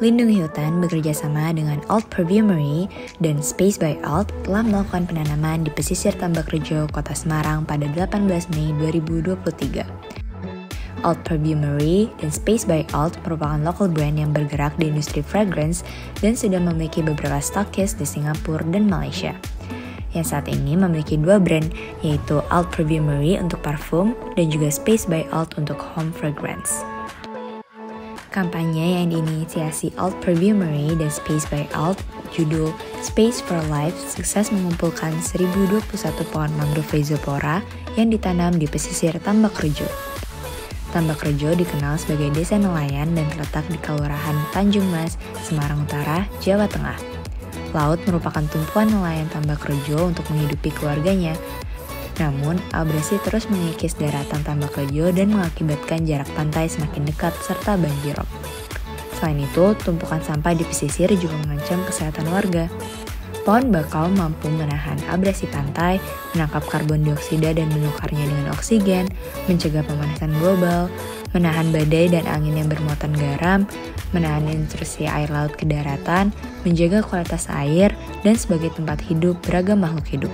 Lindungi Hutan bekerja sama dengan Alt Perfumery dan Space by Alt telah melakukan penanaman di pesisir Tambak Rejo, Kota Semarang pada 18 Mei 2023. Alt Perfumery dan Space by Alt merupakan local brand yang bergerak di industri fragrance dan sudah memiliki beberapa stokis di Singapura dan Malaysia. Yang saat ini memiliki dua brand, yaitu Alt Perfumery untuk parfum dan juga Space by Alt untuk home fragrance. Kampanye yang diinisiasi Alt Perfumery dan Space by Alt, judul Space for Life, sukses mengumpulkan 1021 pohon mangrove rhizopora yang ditanam di pesisir Tambak Rejo. Tambak Rejo dikenal sebagai desa nelayan dan terletak di Kelurahan Tanjung Mas, Semarang Utara, Jawa Tengah. Laut merupakan tumpuan nelayan Tambak Rejo untuk menghidupi keluarganya, namun, abrasi terus mengikis daratan tambak rejo dan mengakibatkan jarak pantai semakin dekat serta banjirop. Selain itu, tumpukan sampah di pesisir juga mengancam kesehatan warga. Pohon bakau mampu menahan abrasi pantai, menangkap karbon dioksida dan menukarnya dengan oksigen, mencegah pemanasan global, menahan badai dan angin yang bermuatan garam, menahan intrusi air laut ke daratan, menjaga kualitas air, dan sebagai tempat hidup beragam makhluk hidup.